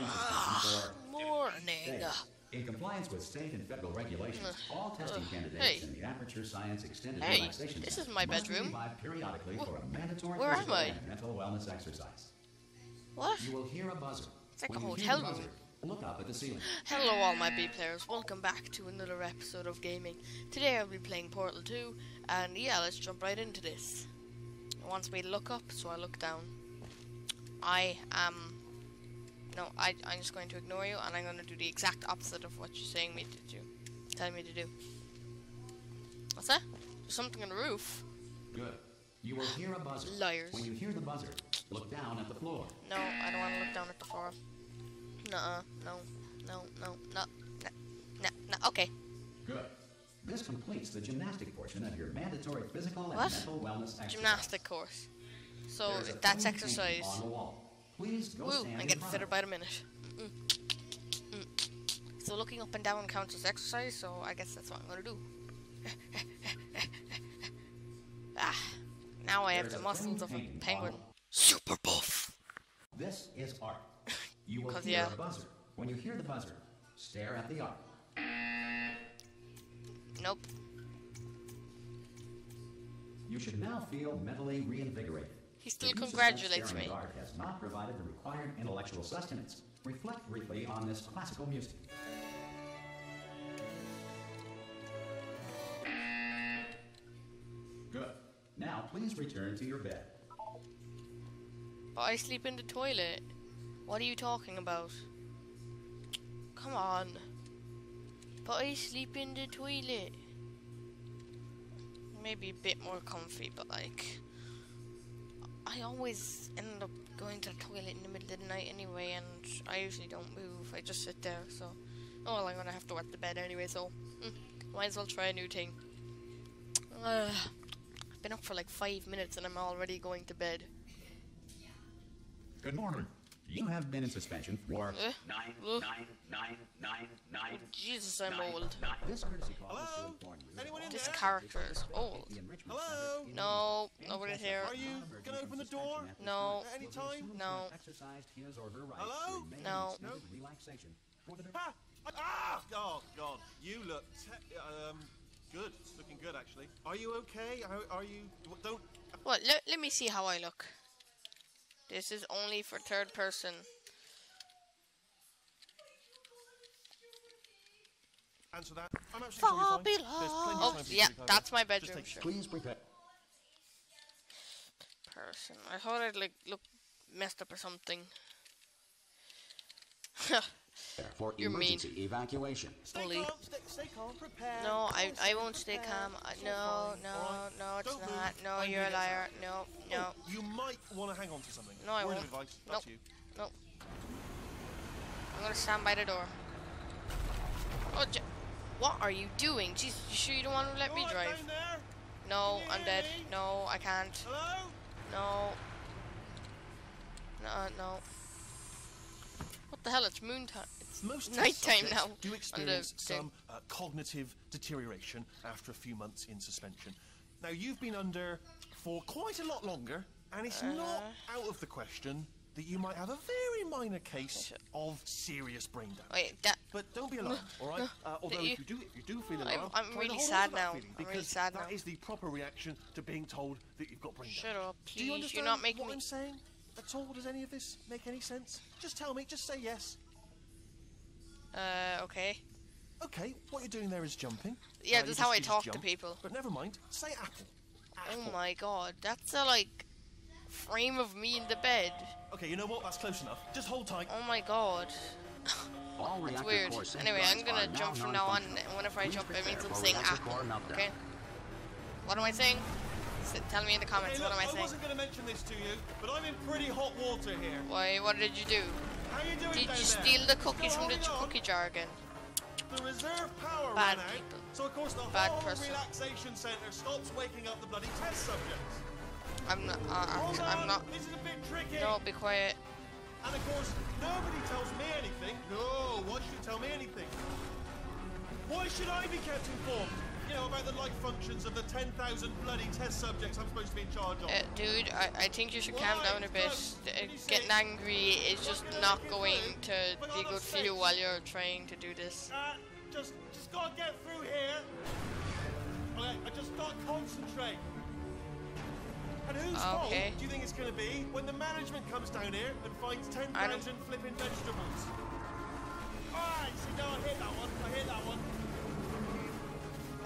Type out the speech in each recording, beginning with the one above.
in suspension for Morning. In compliance with state and federal regulations, all testing candidates hey. in the Aperture Science Extended Hey, Relaxation this is my bedroom. periodically for a mandatory where am I? mental wellness exercise. What? You will hear a buzzer. It's like when a you hear the hotel room. Look up at the ceiling. Hello, all my B players. Welcome back to another episode of gaming. Today I'll be playing Portal 2, and yeah, let's jump right into this. It wants me to look up, so I look down. I am. No, I, I'm just going to ignore you, and I'm going to do the exact opposite of what you're saying me to do. Telling me to do. What's that? There's something on the roof. Good. You will hear a buzzer. Liars. When you hear the buzzer, look down at the floor. No, I don't want to look down at the floor. Nuh-uh. No. No, no, no. No, no, no. Okay. Good. This completes the gymnastic portion of your mandatory physical and What? mental wellness exercise. Gymnastic course. So that's exercise. On the wall. Please go Woo, stand I'm getting fitter by the minute. Mm. Mm. So looking up and down counts as exercise, so I guess that's what I'm gonna do. ah, now I have There's the muscles of a penguin. Super buff. This is art. You will hear yeah. a buzzer. When you hear the buzzer, stare at the art. Nope. You should now feel mentally reinvigorated. He still If you suspect congratulates me. has not provided the required intellectual sustenance. Reflect briefly on this classical music. Good. Now please return to your bed. But I sleep in the toilet. What are you talking about? Come on. But I sleep in the toilet. Maybe a bit more comfy, but like. I always end up going to the toilet in the middle of the night anyway, and I usually don't move. I just sit there, so. Oh, well, I'm gonna have to wet the bed anyway, so. Mm, might as well try a new thing. Ugh. I've been up for like five minutes and I'm already going to bed. Good morning. You have been in suspension for Eh? nine, Ugh. nine, nine, nine, nine, Jesus, I'm nine, old. nine. This courtesy call Hello? inform you Anyone in This there? character is old. Hello? No, nobody here. Are you gonna open the door? Suspension at this No. At any time? Who No. has Exercised his or her right Hello? to No. relaxation Ah! Ah! Oh God, you look te- um good. Looking good actually. Are you okay? Are, are you? Don't. What? Let, let me see how I look. This is only for third person. Answer that. I'm actually sure you're fine. There's plenty of Oh, time for you to yeah, recover. that's my Just bedroom. take- Sure. Please prepare. Person. I thought I'd like look messed up or something. for You're mean. emergency evacuation. Stay Bully. calm. Stay, stay calm. Prepare. no, I I won't stay calm. Uh, No, no, no, it's Don't move. not. No, I'm you're a liar. out. No, Oh, no, you might want to hang on to something. No, I Word won't. of advice. Nope. You. no. I'm gonna stand by the door. Oh, what are you doing? Jeez, you sure you don't want to let me You all drive? right down? No, I'm dead. me? No, I can't. Hello? No. No, no. What the hell? It's moon time. Most nighttime now. do experience some uh, cognitive deterioration after a few months in suspension. Now you've been under for quite a lot longer, and it's not Uh-huh. out of the question that you might have a very minor case of serious brain damage. Wait, that. But don't be alarmed, all right? Uh, although you- if you do, if you do feel I'm- alarmed, I'm to really sad now. I'm really because sad that now. is the proper reaction to being told that you've got brain Shut damage. up, Do you understand You're not making what me. I'm saying at all? Does any of this make any sense? Just tell me. Just say yes. Okay, what you're doing there is jumping. Yeah, Uh, that's how I you just talk to people. But never mind. Say apple. Oh my god, that's a like frame of me in the bed. Okay, you know what? That's close enough. Just hold tight. Oh my god. All That's weird. Anyway, I'm gonna jump from now on, and whenever I Please jump, it prepare means I'm saying reactor apple. core. Okay? What am I saying? Tell me in the comments, Hey, what am I I saying? wasn't going to mention this to you, but I'm in pretty hot water here. Why, what did you do? How you doing Did down you there? steal the cookies Still from the on? cookie jar again? The reserve power Bad ran out, people. so of course the Bad whole person. relaxation centre stops waking up the bloody test subjects. I'm not, uh, I'm not, This is a bit tricky. no, be quiet. And of course, nobody tells me anything. No, why should you tell me anything? Why should I be kept informed? You know, about the life functions of the 10,000 bloody test subjects I'm supposed to be in charge of. Uh, dude, I, I think you should calm down a bit. Uh, getting angry is just not going to be good for you while you're trying to do this. Uh, just, just gotta get through here. Okay, I just gotta concentrate. And whose fault Okay. do you think it's gonna be when the management comes down here and finds 10,000 flipping vegetables? Alright, see, no, I hit that one. I hit that one.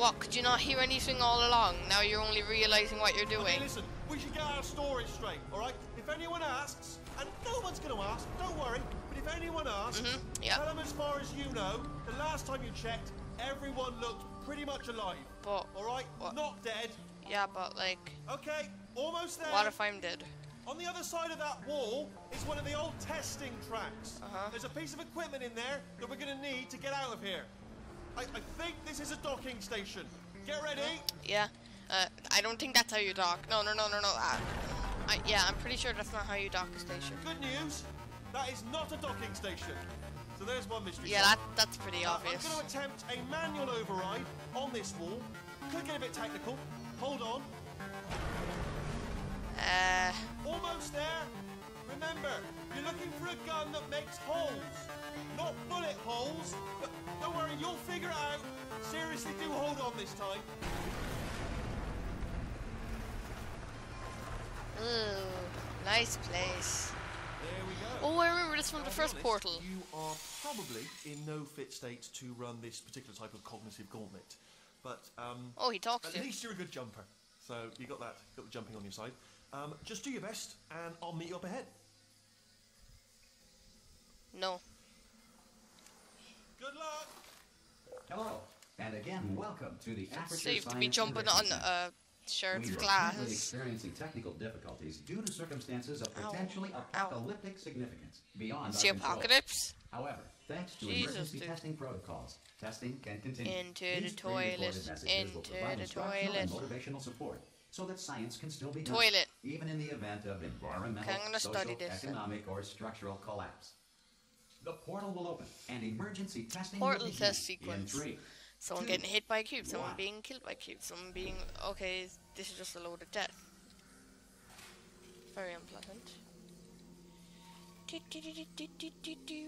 What, could you not hear anything all along? Now you're only realising what you're doing. listen, we should get our story straight, alright? If anyone asks, and no one's gonna ask, don't worry, but if anyone asks, Mhm, yeah. tell them as far as you know, the last time you checked, everyone looked pretty much alive. But, Alright? what- Not dead. yeah, but like, Okay, almost there. what if I'm dead? On the other side of that wall is one of the old testing tracks. Uh-huh. There's a piece of equipment in there that we're going to need to get out of here. I, I think this is a docking station. Get ready. Yeah. Uh, I don't think that's how you dock. No, no, no, no, no. Uh, I, yeah, I'm pretty sure that's not how you dock a station. Good news, that is not a docking station. So there's one mystery. Yeah, that that's pretty Uh, obvious. I'm going to attempt a manual override on this wall. Could get a bit technical. Hold on. For a gun that makes holes. Not bullet holes. But don't worry, you'll figure it out. Seriously, do hold on this time. ooh, nice place. There we go. Oh, I remember this from the first honest, portal. You are probably in no fit state to run this particular type of cognitive gauntlet. But um, Oh, he talks at to you. least you're a good jumper. So you got that, got the jumping on your side. Um, just do your best, and I'll meet you up ahead. No. Good luck. Hello, and again, welcome to the Aperture Safe to be jumping on Center. uh, sheriff's We are currently glass. experiencing technical difficulties due to circumstances of potentially Ow. apocalyptic significance beyond It's the our control. apocalypse. However, thanks to Jesus, emergency dude. testing protocols, testing can continue. Into These the toilet, into the instructional and toilet. motivational support so that science can still be done, Toilet. even in the event of environmental, I'm gonna social, study this then. economic, or structural collapse. The portal will open, and emergency testing Portal test sequence. three, Someone Two. getting hit by a cube, someone One. being killed by a cube, someone being okay. This is just a load of death. Very unpleasant. Do-do-do-do-do-do-do.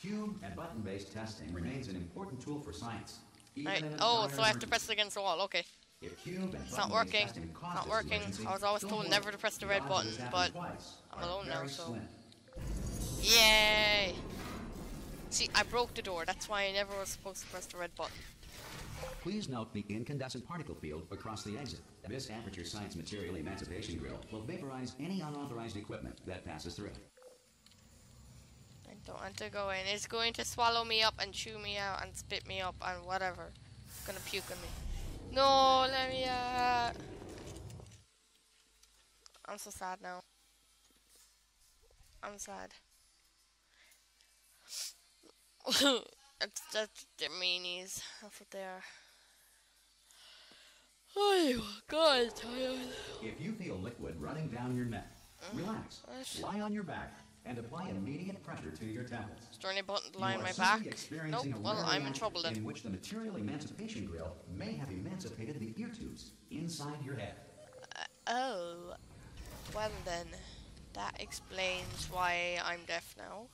Cube and button-based testing remains an important tool for science. Right. Oh, so I have to press it against the wall. Okay. If cube and It's not working. It's not working. I was always told never to press the red odds of this button, but I'm alone now, so- Yay! See, I broke the door. That's why I never was supposed to press the red button. Please note the incandescent particle field across the exit. This aperture science material emancipation grill will vaporize any unauthorized equipment that passes through. I don't want to go in. It's going to swallow me up and chew me out and spit me up and whatever. It's gonna puke on me. No, let me out. I'm so sad now. I'm sad. that's that's their meanies. That's what they are. Oh God, tired. If you feel liquid running down your neck, mm. relax, lie on your back, and apply immediate pressure to your temples. Is there any button to You lie on my back? Nope. Well, I'm in trouble then. In which the material emancipation grill may have emancipated the ear tubes inside your head. Uh, oh, well then, that explains why I'm deaf now.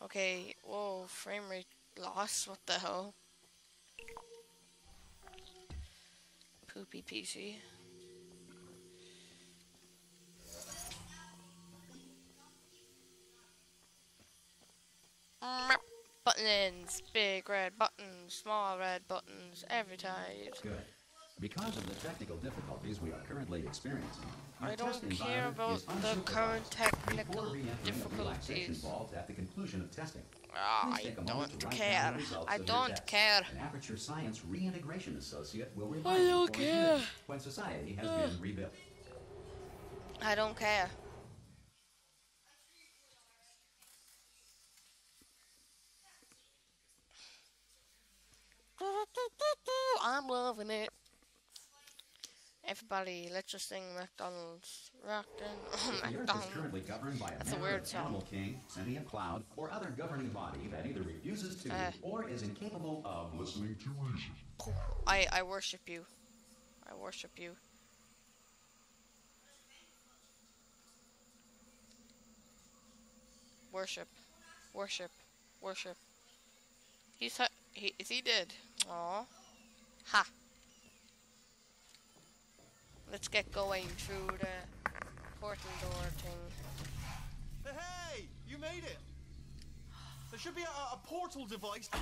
Okay, whoa, frame rate loss, what the hell? Poopy PC. Buttons, big red buttons, small red buttons, every time. Good. Because of the technical difficulties we are currently experiencing, I don't care about the current technical difficulties. At the conclusion of testing. Oh, I don't care. I don't care. An Aperture Science Reintegration Associate will I don't care. When society has uh, been ah. rebuilt. I don't care. I'm loving it. Everybody, let's just sing McDonald's. Rockin' The Earth is McDonald's. currently governed by a That's a weird song. Animal King, Sentient Cloud, or other governing body that either refuses to Uh. or is incapable of listening to reason. I, I worship you. I worship you. Worship. Worship. Worship. He's he is he dead? Aw. Ha. Let's get going through the portal door thing. Hey, you made it. There should be a, a portal device. Oh!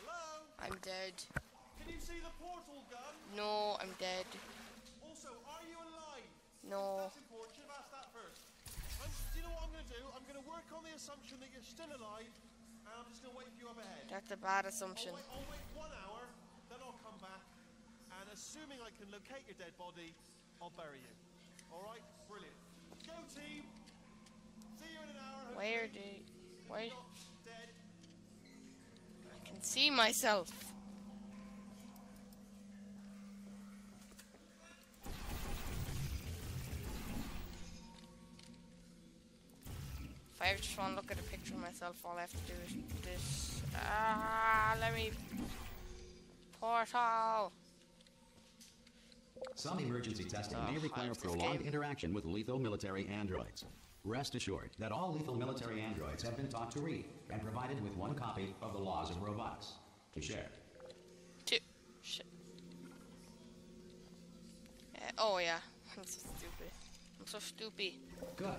Hello? I'm dead. Can you see the portal gun? No, I'm dead. Also, are you alive? No. That's important. Should have asked that first. Um, do you know what I'm going to do? I'm going to work on the assumption that you're still alive, and I'm just going to wait for you up ahead. That's a bad I'll assumption. wait, I'll wait one hour, then I'll come back, and assuming I can locate your dead body, I'll bury you. All right? Brilliant. Go team. See you in an hour. Where do where Not dead. I can see myself. If I just want to look at a picture of myself, all I have to do is this. Ah, let me. Portal. Some emergency testing Oh, may require prolonged game. interaction with lethal military androids. Rest assured that all lethal military androids have been taught to read and provided with one copy of the laws of robotics to share. Two. Shit. Uh, oh yeah, I'm so stupid. I'm so stupid. Good.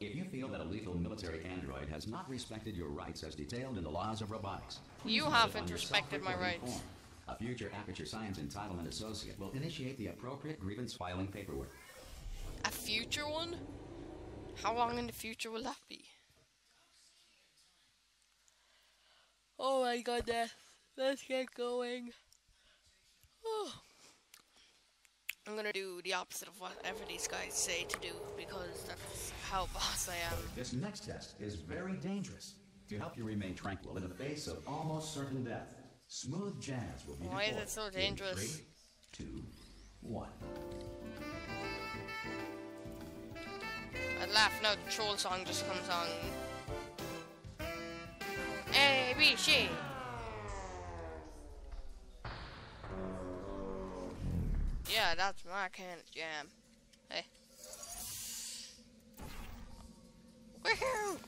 If you feel that a lethal military android has not respected your rights as detailed in the laws of robotics, You haven't respected my rights. form. A future Aperture Science Entitlement Associate will initiate the appropriate grievance filing paperwork. A future one? How long in the future will that be? Oh my goodness. Let's get going. Oh. I'm gonna do the opposite of whatever these guys say to do because that's how boss I am. This next test is very dangerous. To help you remain tranquil in the face of almost certain death, smooth jazz will be Why is it so dangerous? Three, two, one. I'd laugh now the troll song just comes on. A B C. Yeah, that's my kind of jam. Hey. Woohoo!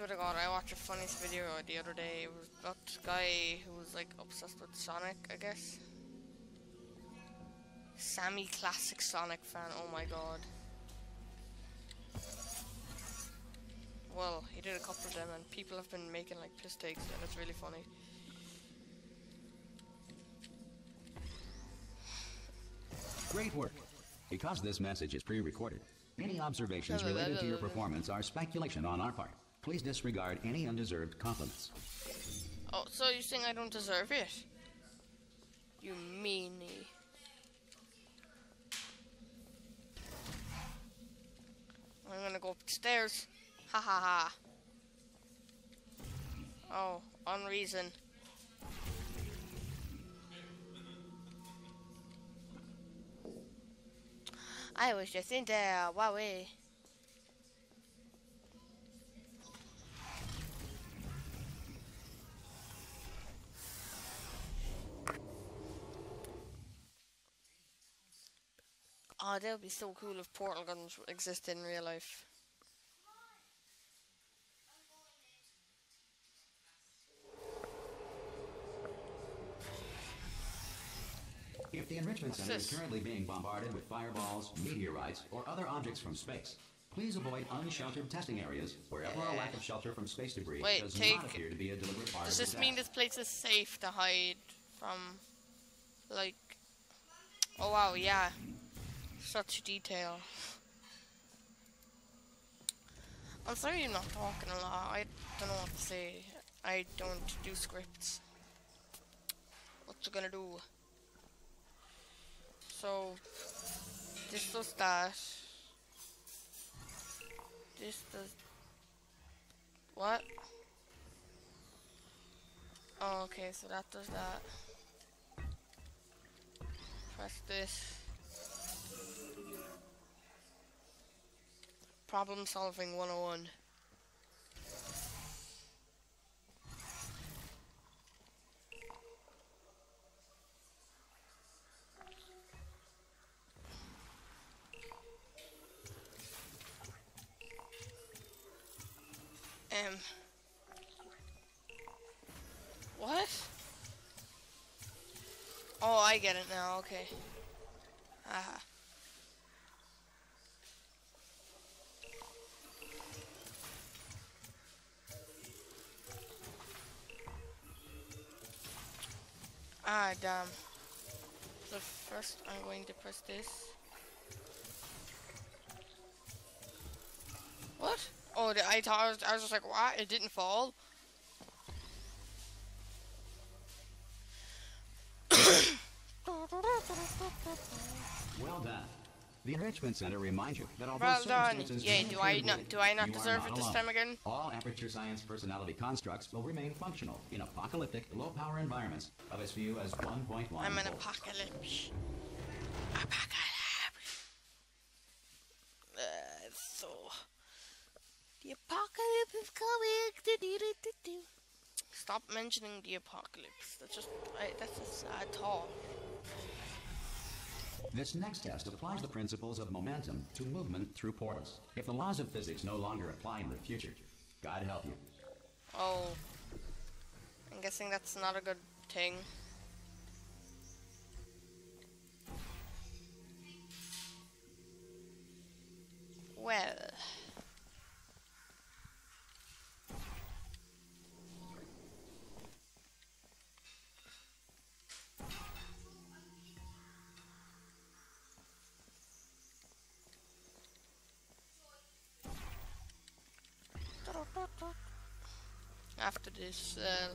Swear to God, I watched a funniest video the other day. It was about this guy who was like obsessed with Sonic, I guess. Sammy Classic Sonic fan, oh my god. Well, he did a couple of them and people have been making like piss takes and it's really funny. Great work. Because this message is pre-recorded, any observations related to your performance are speculation on our part. Please disregard any undeserved compliments. Oh, so you think I don't deserve it? You meanie. I'm gonna go upstairs. Ha ha ha. Oh, unreason. I was just in there. Wow. Oh, that would be so cool if portal guns existed in real life. If the Enrichment Center is currently being bombarded with fireballs, meteorites, or other objects from space, please avoid unsheltered testing areas wherever a lack of shelter from space debris Wait, does take- not appear to be a deliberate part Does this mean this place is safe to hide from, like... Oh wow, yeah. Such detail. I'm sorry I'm not talking a lot. I don't know what to say. I don't do scripts. What's it gonna do? so this does that. This does what? Oh, okay, so that does that. Press this. Problem solving 101. Um. What? Oh, I get it now, okay. Aha. Ah, damn. Um, so first I'm going to press this. What? Oh, the- I thought I was, I was just like, what? It didn't fall? Well done. The Enrichment Center reminds you that although Well done. may do I not do I not deserve not it this alone. time again? All Aperture Science personality constructs will remain functional in apocalyptic, low-power environments of as few as 1.1 I'm an apocalypse. Apocalypse. Uh, so the apocalypse is coming. Stop mentioning the apocalypse. That's just I, that's a sad thought. This next test applies the principles of momentum to movement through portals. If the laws of physics no longer apply in the future, God help you. Oh, I'm guessing that's not a good thing. Well. After this, uh,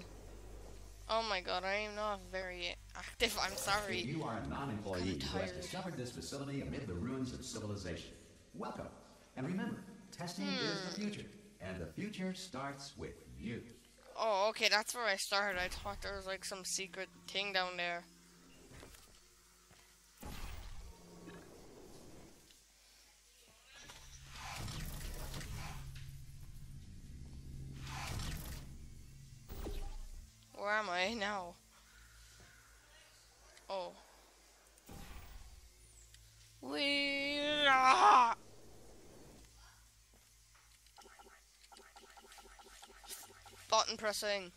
oh my god, I am not very active. I'm sorry. You are a non-employee who has discovered this facility amid the ruins of civilization. Welcome. And remember, testing is the Hmm. future. And the future starts with you. Oh, okay, that's where I started. I thought there was like some secret thing down there. Pressing.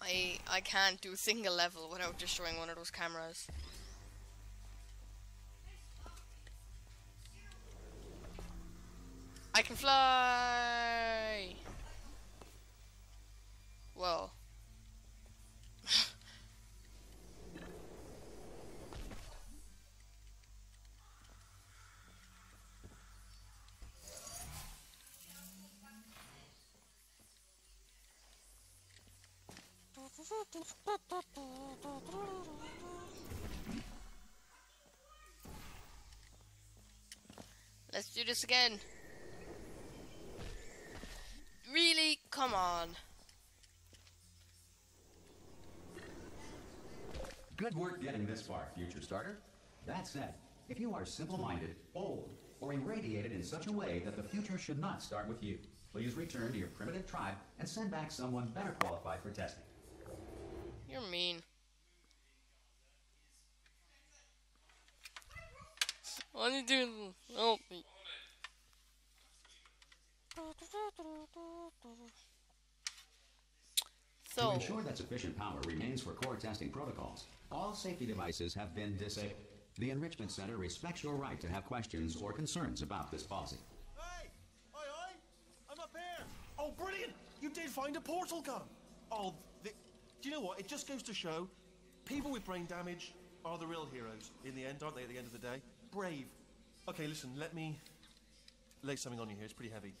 I I can't do a single level without destroying one of those cameras. I can fly. Well. Let's do this again. Really? Come on. Good work getting this far, future starter. That said, if you are simple-minded, old, or irradiated in such a way that the future should not start with you, please return to your primitive tribe and send back someone better qualified for testing. You're mean. What are you doing? Help me. To ensure that sufficient power remains for core testing protocols, all safety devices have been disabled. The Enrichment Center respects your right to have questions or concerns about this policy. Hey! Oi, oi! I'm up here! Oh, brilliant! You did find a portal gun! Oh, the, do you know what? It just goes to show people with brain damage are the real heroes in the end, aren't they, at the end of the day? Brave. Okay, listen, let me lay something on you here. It's pretty heavy.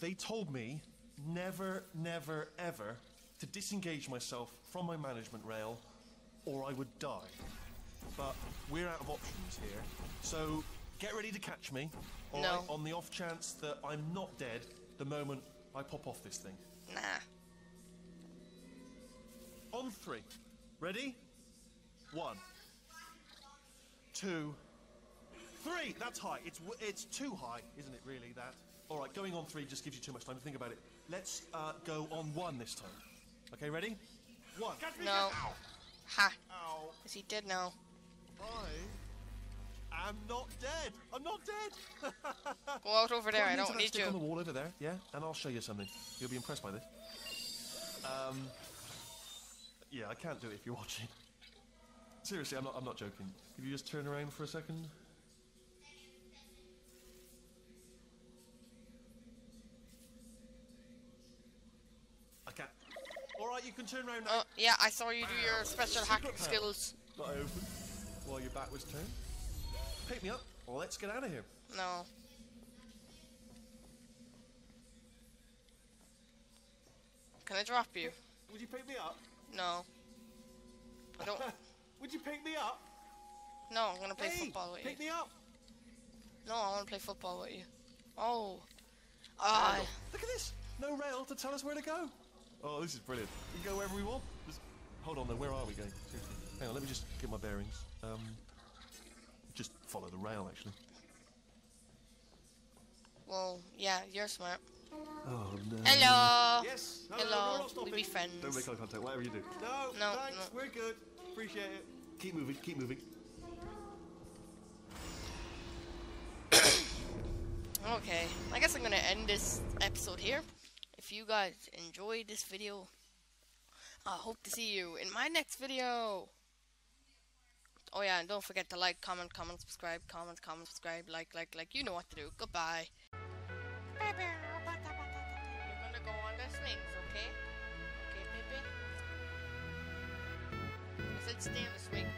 They told me never, never, ever to disengage myself from my management rail, or I would die. But we're out of options here, so get ready to catch me. No. right, on the off chance that I'm not dead the moment I pop off this thing. Nah. On three. Ready? One, two, three. That's high. It's, it's too high, isn't it, really, that? All right, going on three just gives you too much time to think about it. Let's uh, go on one this time. Okay, ready? One. Catch No. Ow. Ha. Ow. Is he dead now? I am not dead. I'm not dead. Go out over there. Plug I don't need stick on the wall over there, yeah? And I'll show you something. You'll be impressed by this. Um, yeah, I can't do it if you're watching. Seriously, I'm not. I'm not joking. Could you just turn around for a second? I can't. All right, you can turn around now. Oh, yeah, I saw you do your special hacking skills. Not open. While your back was turned. Pick me up. Let's get out of here. No. Can I drop you? Would you pick me up? No. I don't. Would you pick me up? No, I'm gonna play hey, football with pick you. me up. No, I wanna play football with you. Oh. Ah. Look at this. No rail to tell us where to go. Oh, this is brilliant. We can go wherever we want. Just, hold on, though. Where are we going? Seriously. Hang on. Let me just get my bearings. Um, just follow the rail, actually. well, yeah, you're smart. Oh no. Hello. Yes. No, Hello. No, no, we be friends. Don't make eye contact. Whatever you do. No. No, Thanks. no. We're good. Appreciate it. Keep moving. Keep moving. Okay, I guess I'm gonna end this episode here. If you guys enjoyed this video, I hope to see you in my next video. Oh yeah, and don't forget to like, comment, comment, subscribe, comment, comment, subscribe, like, like, like. You know what to do. Goodbye. You're gonna good Stannis right